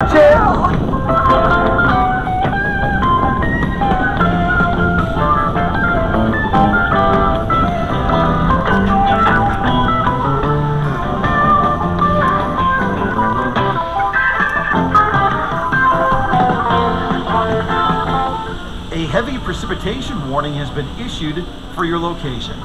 A heavy precipitation warning has been issued for your location.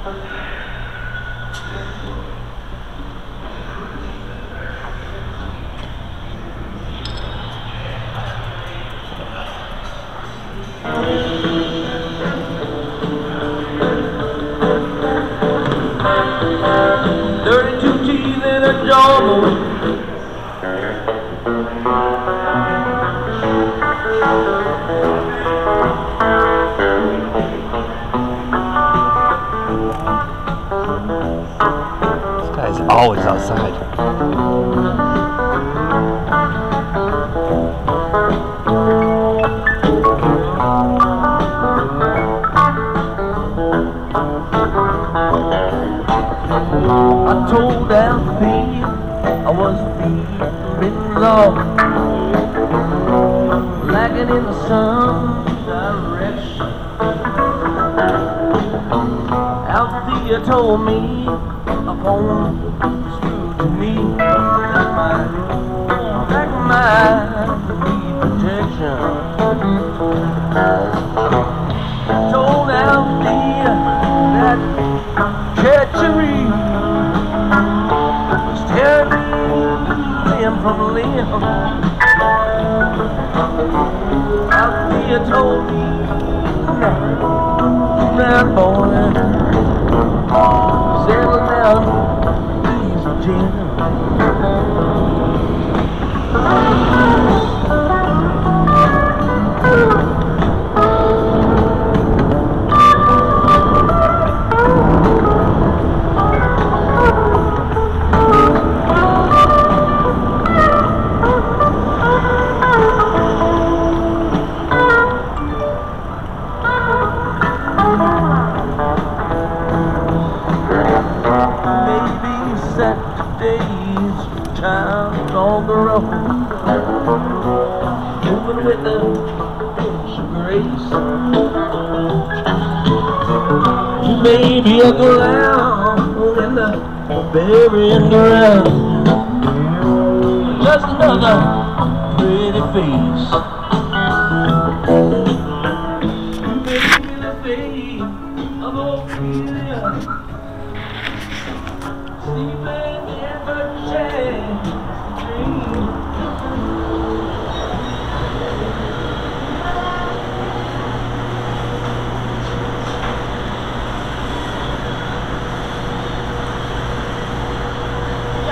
Thirty-two teeth in a jawbone. Always outside. I told Alfie I was feeling low, lagging in the sun direction. Althea told me upon true to me that my that my need protection. Told Althea that treachery was tearing limb from limb. Althea told me that boy settle down easy, Jim. Maybe inch of grace. Maybe a clown in the burying ground, just another pretty face. Maybe the fate of Ophelia. Sleeping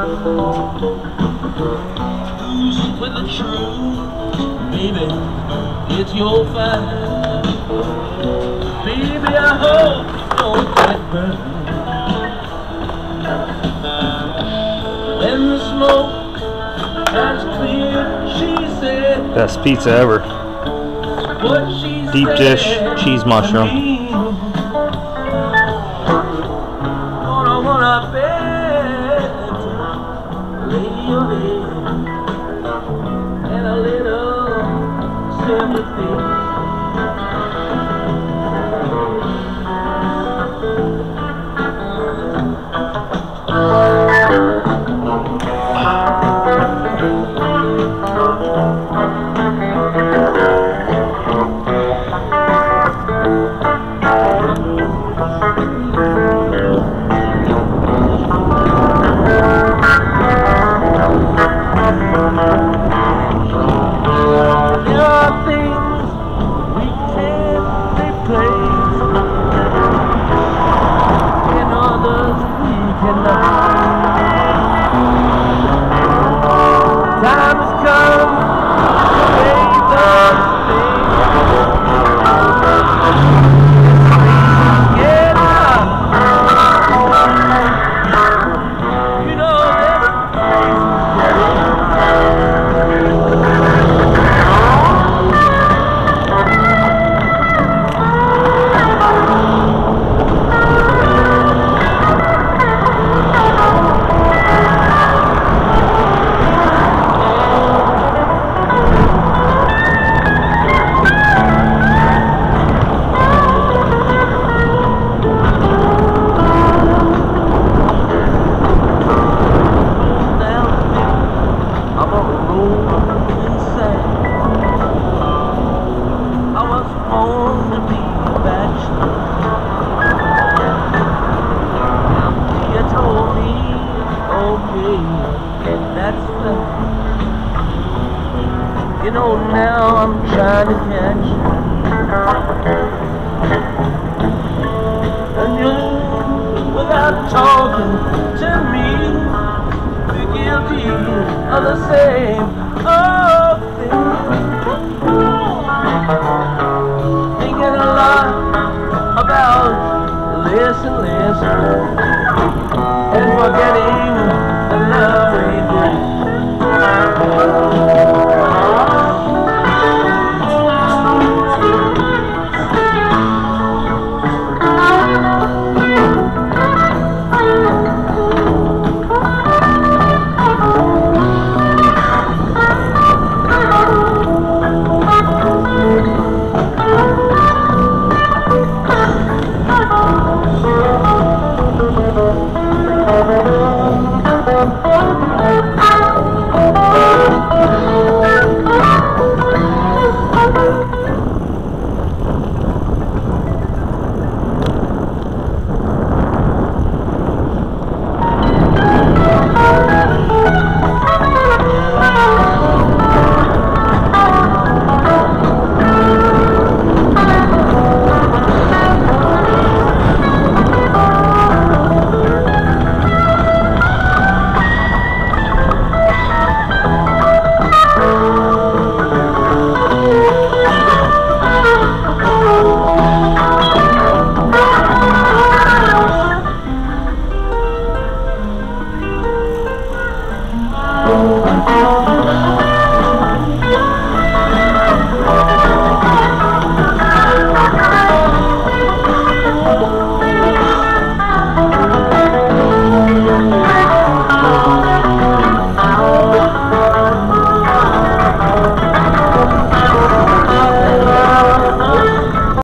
Who's with the truth? Baby, it's your fight. Baby, I hope you don't get burned. When the smoke she said. Best pizza ever. Deep dish cheese mushroom.